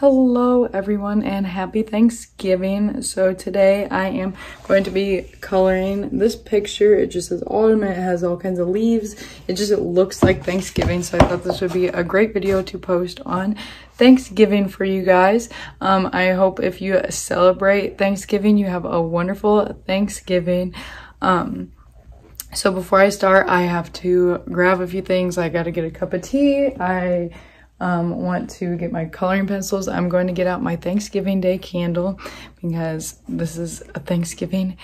Hello everyone and happy Thanksgiving. So today I am going to be coloring this picture. It just says autumn, it has all kinds of leaves. It just it looks like Thanksgiving. So I thought this would be a great video to post on Thanksgiving for you guys. Um, I hope if you celebrate Thanksgiving, you have a wonderful Thanksgiving. Um, so before I start, I have to grab a few things. I gotta get a cup of tea. I um, want to get my coloring pencils. I'm going to get out my Thanksgiving Day candle because this is a Thanksgiving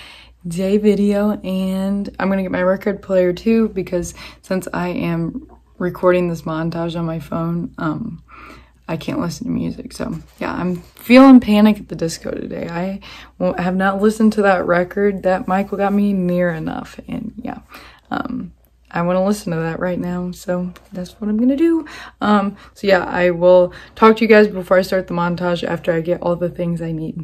Day video and I'm going to get my record player too because since I am recording this montage on my phone, um, I can't listen to music. So yeah, I'm feeling Panic at the Disco today. I have not listened to that record. That Michael got me near enough and yeah. Um, I want to listen to that right now. So that's what I'm going to do. Um, so yeah, I will talk to you guys before I start the montage after I get all the things I need.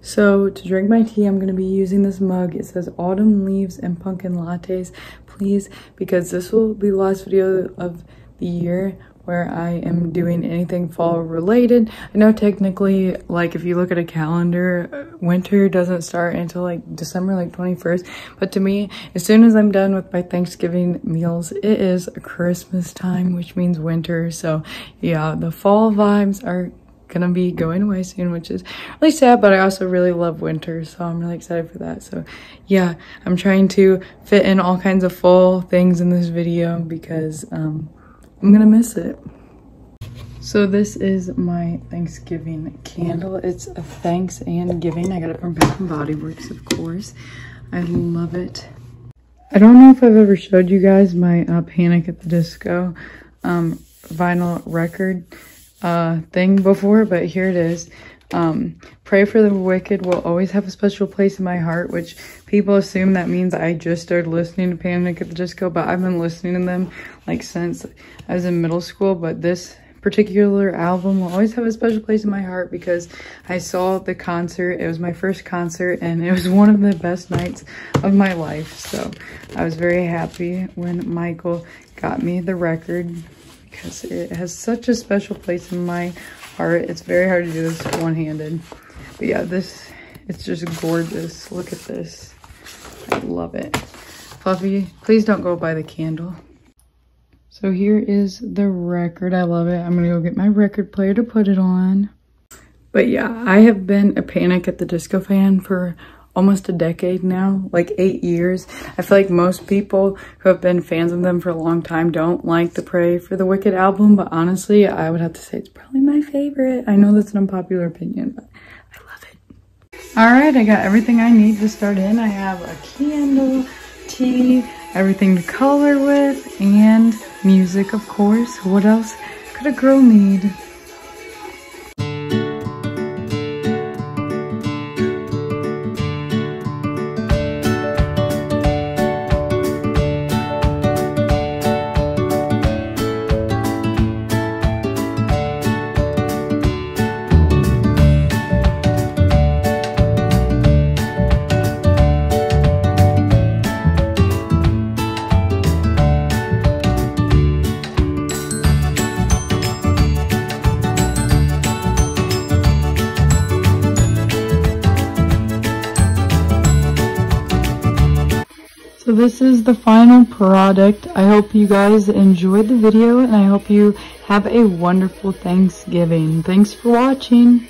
So to drink my tea, I'm going to be using this mug. It says autumn leaves and pumpkin lattes, please, because this will be the last video of the year where I am doing anything fall related. I know technically, like if you look at a calendar, winter doesn't start until like December like 21st. But to me, as soon as I'm done with my Thanksgiving meals, it is Christmas time, which means winter. So yeah, the fall vibes are gonna be going away soon which is really sad but i also really love winter so i'm really excited for that so yeah i'm trying to fit in all kinds of fall things in this video because um I'm gonna miss it. So this is my Thanksgiving candle. It's a thanks and giving. I got it from Bath and Body Works, of course. I love it. I don't know if I've ever showed you guys my uh, Panic at the Disco um, vinyl record uh, thing before, but here it is. Um, pray for the wicked will always have a special place in my heart, which people assume that means I just started listening to Panic at the Disco, but I've been listening to them like since I was in middle school. But this particular album will always have a special place in my heart because I saw the concert. It was my first concert and it was one of the best nights of my life. So I was very happy when Michael got me the record because it has such a special place in my heart. It's very hard to do this one-handed. But yeah, this, it's just gorgeous. Look at this. I love it. Fluffy, please don't go by the candle. So here is the record. I love it. I'm going to go get my record player to put it on. But yeah, I have been a Panic at the Disco fan for almost a decade now, like eight years. I feel like most people who have been fans of them for a long time don't like the Pray for the Wicked album, but honestly, I would have to say it's probably my favorite. I know that's an unpopular opinion, but I love it. All right, I got everything I need to start in. I have a candle, tea, everything to color with, and music, of course. What else could a girl need? So this is the final product. I hope you guys enjoyed the video and I hope you have a wonderful Thanksgiving. Thanks for watching.